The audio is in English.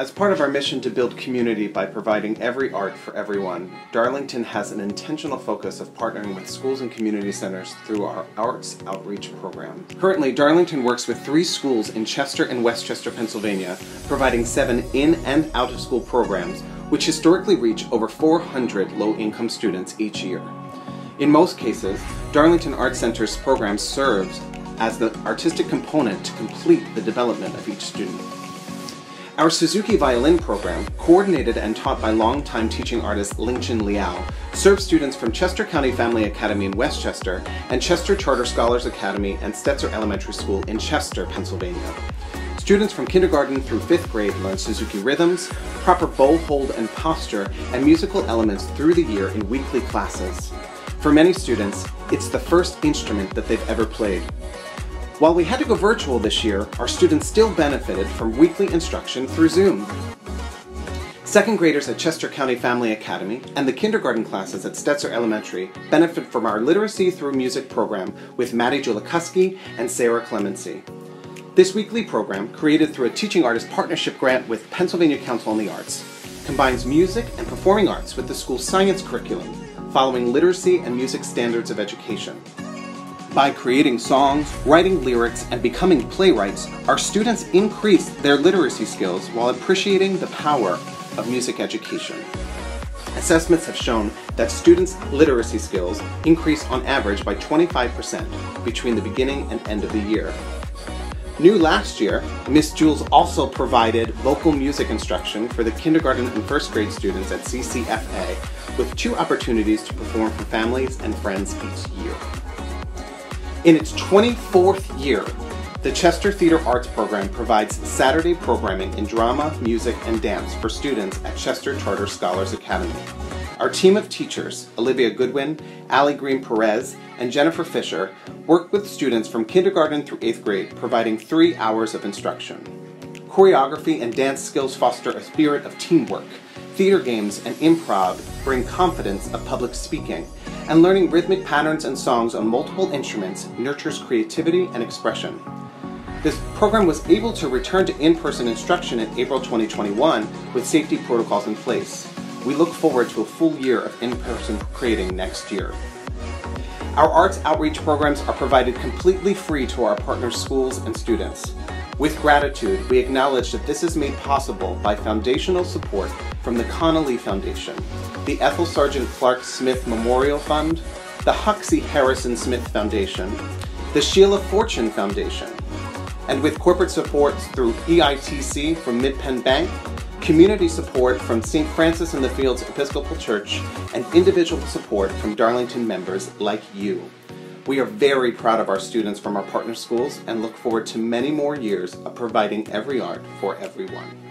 As part of our mission to build community by providing every art for everyone, Darlington has an intentional focus of partnering with schools and community centers through our Arts Outreach program. Currently, Darlington works with three schools in Chester and West Chester, Pennsylvania, providing seven in and out of school programs, which historically reach over 400 low income students each year. In most cases, Darlington Arts Center's program serves as the artistic component to complete the development of each student. Our Suzuki Violin program, coordinated and taught by longtime teaching artist Lingchin Liao, serves students from Chester County Family Academy in West Chester and Chester Charter Scholars Academy and Stetser Elementary School in Chester, Pennsylvania. Students from kindergarten through fifth grade learn Suzuki rhythms, proper bow hold and posture, and musical elements through the year in weekly classes. For many students, it's the first instrument that they've ever played. While we had to go virtual this year, our students still benefited from weekly instruction through Zoom. Second graders at Chester County Family Academy and the kindergarten classes at Stetser Elementary benefit from our Literacy Through Music program with Maddie Julikuski and Sarah Clemency. This weekly program, created through a teaching artist partnership grant with Pennsylvania Council on the Arts, combines music and performing arts with the school's science curriculum, following literacy and music standards of education. By creating songs, writing lyrics, and becoming playwrights, our students increase their literacy skills while appreciating the power of music education. Assessments have shown that students' literacy skills increase on average by 25% between the beginning and end of the year. New last year, Miss Jules also provided vocal music instruction for the kindergarten and first grade students at CCFA with two opportunities to perform for families and friends each year. In its 24th year, the Chester Theater Arts Program provides Saturday programming in drama, music, and dance for students at Chester Charter Scholars Academy. Our team of teachers, Olivia Goodwin, Allie Green Perez, and Jennifer Fisher, work with students from kindergarten through eighth grade, providing three hours of instruction. Choreography and dance skills foster a spirit of teamwork. Theater games and improv bring confidence of public speaking, and learning rhythmic patterns and songs on multiple instruments nurtures creativity and expression. This program was able to return to in-person instruction in April 2021 with safety protocols in place. We look forward to a full year of in-person creating next year. Our arts outreach programs are provided completely free to our partner schools and students. With gratitude, we acknowledge that this is made possible by foundational support from the Connolly Foundation, the Ethel Sergeant Clark Smith Memorial Fund, the Huxley Harrison Smith Foundation, the Sheila Fortune Foundation, and with corporate support through EITC from MidPenn Bank, community support from St. Francis in the Fields Episcopal Church, and individual support from Darlington members like you. We are very proud of our students from our partner schools and look forward to many more years of providing every art for everyone.